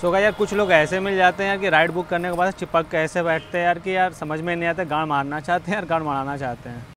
सो यार कुछ लोग ऐसे मिल जाते हैं यार कि राइड बुक करने के बाद चिपक के ऐसे बैठते हैं यार कि यार समझ में नहीं आता, गाड़ मारना चाहते हैं यार, गाड़ मारना चाहते हैं।